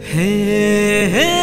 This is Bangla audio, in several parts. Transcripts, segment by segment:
Hey, hey.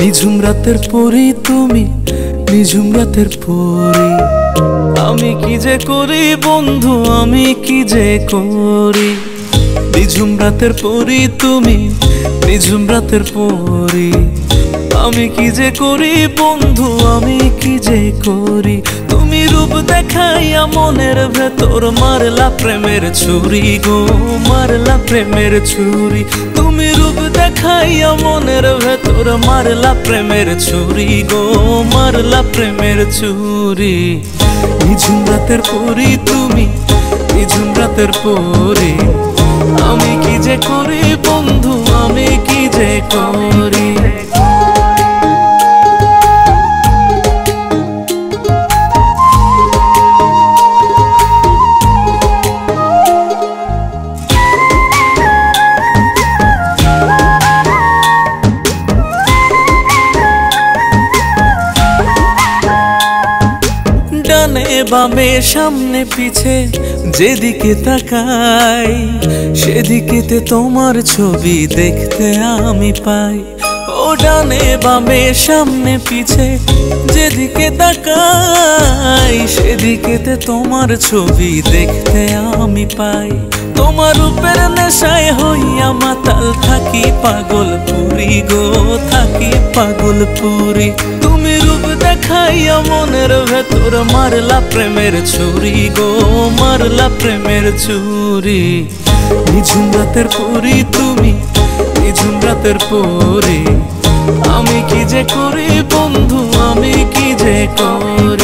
নিঝুম রাতের পরি তুমি, নিঝুম রাতের পরি আমি কি যে করি বন্ধু, আমি কি যে করি? নিঝুম রাতের পরি তুমি, নিঝুম রাতের পরি আমি কি যে করি বন্ধু, আমি কি যে করি? দেখাইয়া মনের ভেতর মারলা প্রেমের ছুরি গো, মারলা প্রেমের ছুরি। তুমি রূপ দেখাইয়া মনের ভেতর মারলা প্রেমের ছুরি গো, মারলা প্রেমের ছুরি। নিঝুম রাতের পরি তুমি, নিঝুম রাতের পরি। আমি কি যে করি বন্ধু, আমি কি যে করি? বামে, সামনে, পিছে, যেদিকে তাকাই, সেদিকেতে তোমার ছবি দেখতে আমি পাই। ও ডানে, বামে, সামনে, পিছে, যেদিকে তাকাই, সেদিকেতে তোমার ছবি দেখতে আমি পাই। তোমার উপের নেশায় হইয়া মাতাল থাকি পাগল পুরি গো, থাকি পাগল পুরি। দেখাইয়া মনের ভেতর মারলা প্রেমের ছুরি গো, মারলা প্রেমের ছুরি। নিঝুম রাতের পরি তুমি, নিঝুম রাতের পরি আমি কি যে করি বন্ধু, আমি কি যে করি?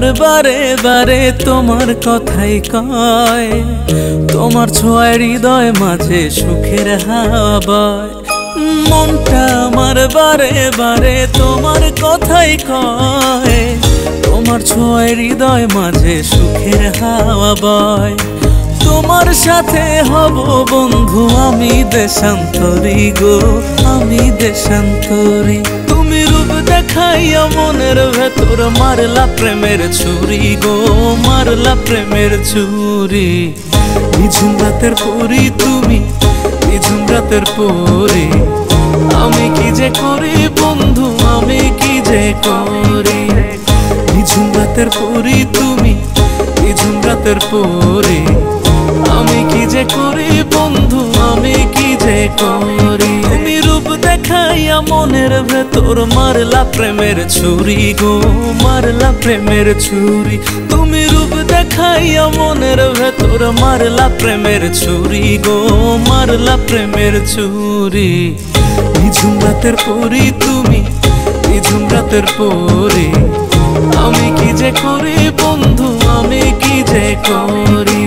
আমার বারে বারে তোমার কথাই কয়। তোমার ছোঁয়ায় হৃদয় মাঝে সুখের হাবায়। বয় মনটা আমার বারে বারে তোমার কথাই কয়। তোমার ছোঁয়ায় হৃদয় মাঝে সুখের হাওয়া বয় তোমার সাথে হব বন্ধু, আমি দেশান্তরি গো, আমি দেশান্তরি। তুমি রূপ দেখাইয়া মনের ভেতর মারলা প্রেমের ছুরি গো, মারলা প্রেমের ছুরি। নিঝুম রাতের পরি তুমি, নিঝুম রাতের পরি আমি কি যে করি বন্ধু, আমি কি যে করি? নিঝুম রাতের পরি তুমি, নিঝুম রাতের পরি আমি কি যে করি, বন্ধু, আমি কি যে করি? তুমি রূপ দেখাইয়া মনের ভেতর মারলা প্রেমের ছুরি গো, মারলা প্রেমের ছুরি। তুমি রূপ দেখাইয়া মনের ভেতর মারলা প্রেমের ছুরি গো, মারলা প্রেমের ছুরি। নিঝুম রাতের পরি তুমি, নিঝুম রাতের পরি আমি কি যে করি, বন্ধু, আমি কি যে করি?